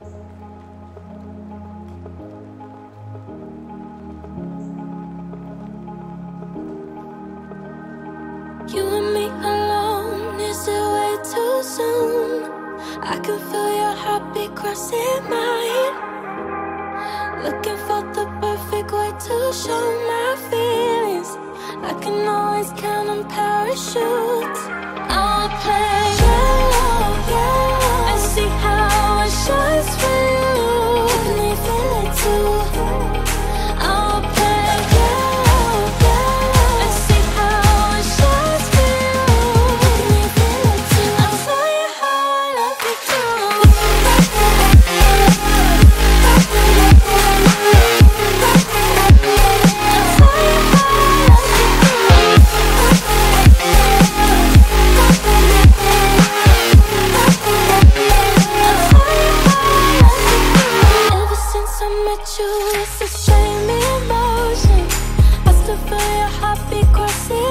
You and me alone, is it way too soon? I can feel your heartbeat crossing mine. Looking for the perfect way to show my feelings. I can always count on parachutes. it's the same emotion I still feel your heartbeat because